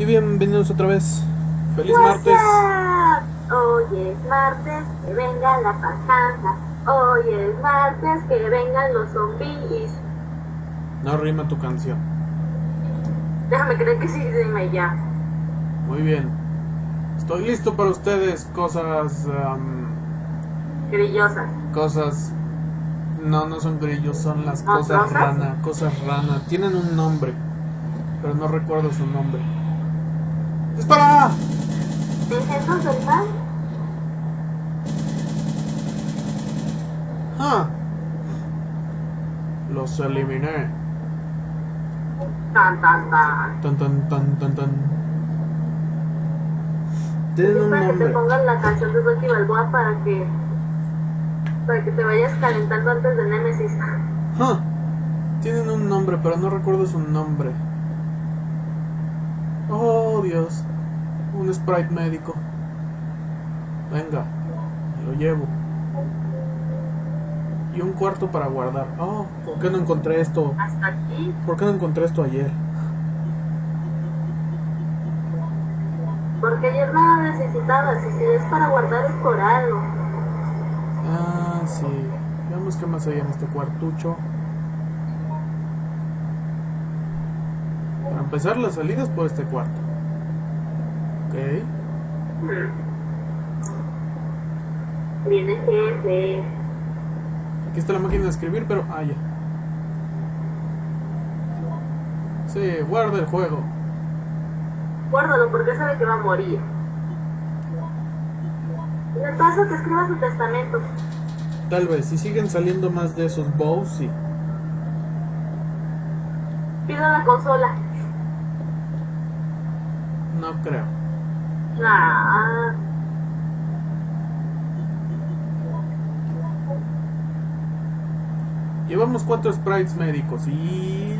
Y bienvenidos otra vez. Feliz martes. Hoy es martes, que venga la pajana. Hoy es martes, que vengan los zombies. No rima tu canción. Déjame creer que sí, dime ya. Muy bien. Estoy listo para ustedes. Cosas. am, Grillosas. cosas. No, no son grillos, son las ¿Ah, cosas rosas? rana. Cosas rana. Tienen un nombre. Pero no recuerdo su nombre. ¡Dispara! ¿Engendros del mal? ¡Ah! Los eliminé. Tan, tan, tan. Tan tan tan tan tan. Es para que te pongan la canción de Rocky Balboa para que. para que te vayas calentando antes de Nemesis. Ah, Tienen un nombre, pero no recuerdo su nombre. Oh, Dios. Un sprite médico. Venga, me lo llevo. Y un cuarto para guardar. Oh, ¿por qué no encontré esto? Hasta aquí. ¿Por qué no encontré esto ayer? Porque ayer no lo necesitabas. Y si es para guardar es por algo. Ah, sí. Veamos qué más hay en este cuartucho. Para empezar, las salidas por este cuarto. Ok. Viene jefe. Aquí está la máquina de escribir, pero. Ah, ya. Sí, guarda el juego. Guárdalo porque sabe que va a morir. Le paso que escriba su testamento. Tal vez, si siguen saliendo más de esos bows, sí. Pido la consola. No creo. Llevamos cuatro sprites médicos y.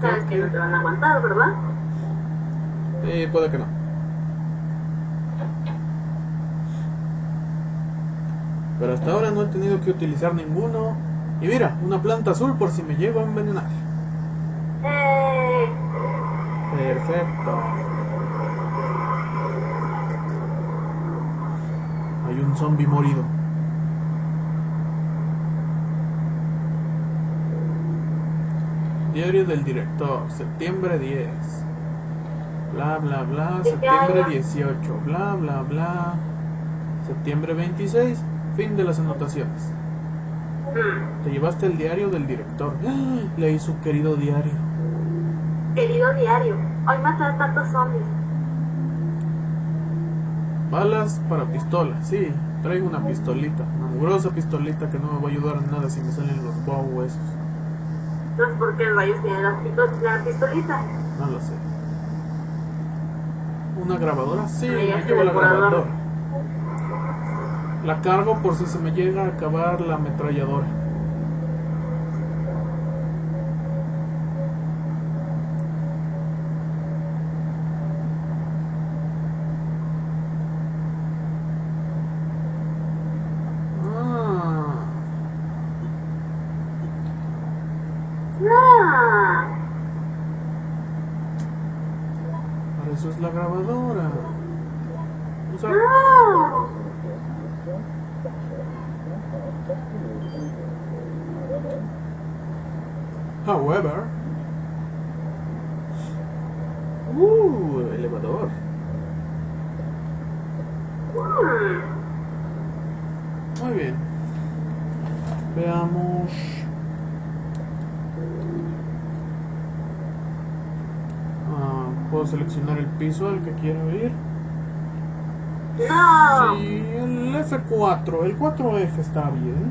sabes que no te van a aguantar, ¿verdad? Eh, puede que no. Pero hasta ahora no he tenido que utilizar ninguno. Y mira, una planta azul por si me llego a envenenar. Eh, Perfecto. Un zombie morido. Diario del director, septiembre 10. Bla bla bla, ¿De qué septiembre año? 18. Bla bla bla. Septiembre 26. Fin de las anotaciones. mm, Te llevaste el diario del director. Leí su querido diario. querido diario, hoy matar tantos zombies. Balas para pistola, sí, traigo una pistolita, una mugrosa pistolita que no me va a ayudar en nada si me salen los bow esos. Entonces, ¿por qué rayos tiene la, la pistolita? No lo sé. ¿Una grabadora? Sí, me llevo la grabadora. La cargo por si se me llega a acabar la ametralladora. Ah. Ah, Para eso es la grabadora. Usa- no. However. Uh, elevador. Muy bien. Veamos. Ah, Puedo seleccionar el piso al que quiero ir. No. Sí, el F4, el 4F está bien.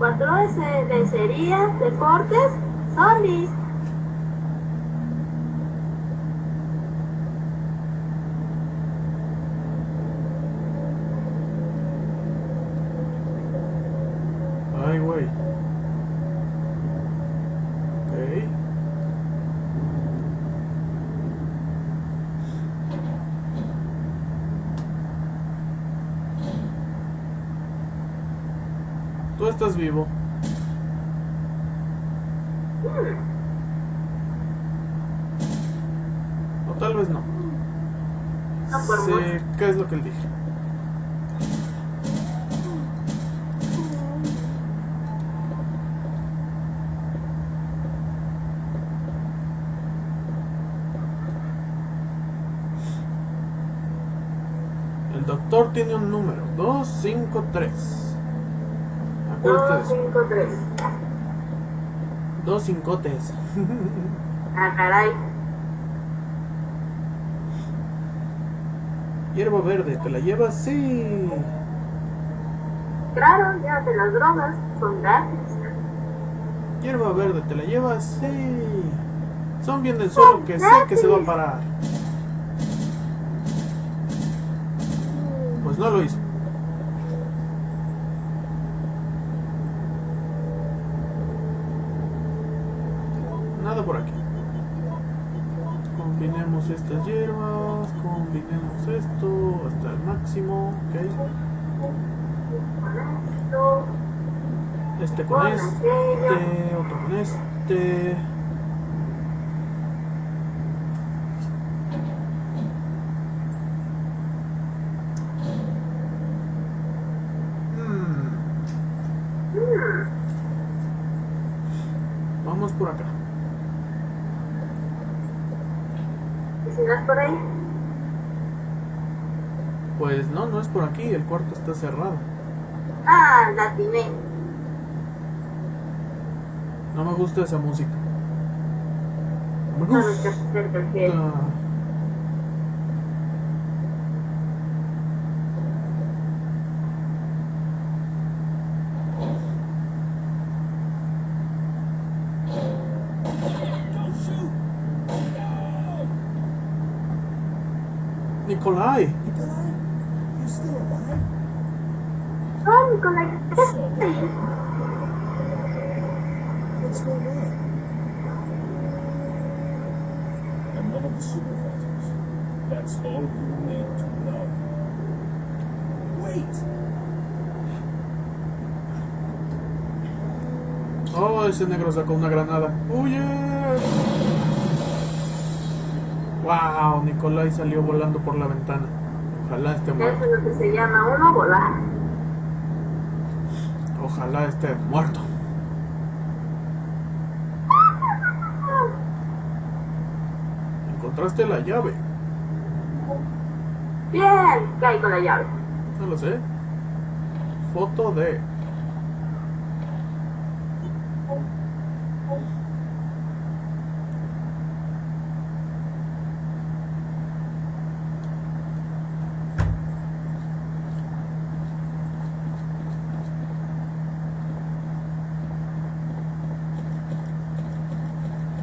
4S, lencería, deportes, zombies. Estás vivo. O tal vez no. Sí, ¿qué es lo que él dije? El doctor tiene un número, 253. Acuérdate de Dos, eso. cinco, tres. Dos cincotes. Ah, caray. Hierba verde, ¿te la llevas? Sí. Claro, llévate las drogas, son gratis. Hierba verde, ¿te la llevas? Sí. Son bien del suelo que sé que se va a parar. Pues no lo hizo. Por aquí. Combinemos estas hierbas, combinemos esto hasta el máximo, ok. Este con este, otro con este. Hmm, mm, Vamos por acá. ¿y si no es por ahí? Pues no, no es por aquí, el cuarto está cerrado. Ah, la atiné. No me gusta esa música. No me se Nikolai, still alive? Oh, Nicolai, ¿qué haces? What's going on? I'm one of the supervisors. That's all you need to know. Wait! Oh, ese negro sacó una granada. ¡Huye! ¡Wow! Nikolai salió volando por la ventana. Ojalá esté Eso muerto. es lo que se llama uno volar. Ojalá esté muerto. Encontraste la llave. Bien, ¿qué hay con la llave? No lo sé. Foto de.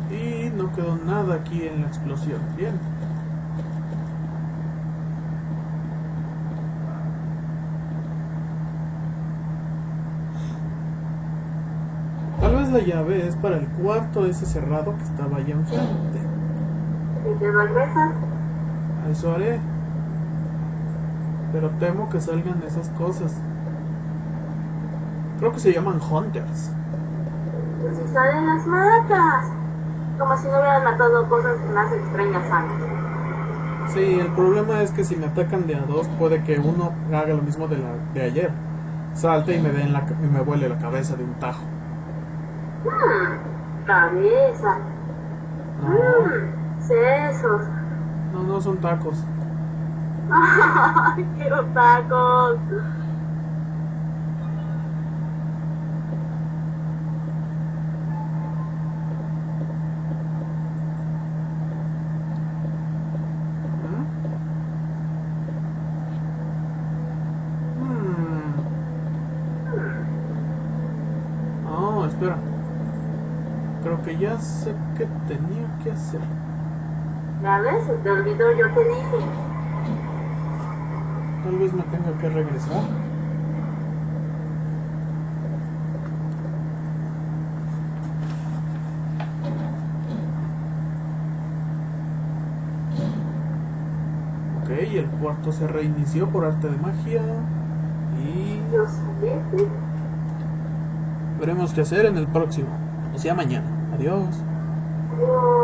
Y no quedó nada aquí en la explosión. Bien. Tal vez la llave es para el cuarto ese cerrado que estaba allá enfrente. ¿Y te regresas? Eso haré. Pero temo que salgan esas cosas. Creo que se llaman Hunters. Pues si salen las matas. Como si no hubieran matado cosas más extrañas antes. Sí, el problema es que si me atacan de a dos, puede que uno haga lo mismo de, la, de ayer. Salte y me, dé en la, y me vuele la cabeza de un tajo. Hmm, cabeza. No, Mmm, sesos. no, no son tacos. Quiero tacos. Hmm. Oh, espera. Creo que ya sé qué tenía que hacer. Ves, se te olvidó, yo te dije. Tal vez me tenga que regresar. Ok, el cuarto se reinició por arte de magia. Y Yo sabía. Veremos qué hacer en el próximo. O sea, mañana. Adiós. Adiós.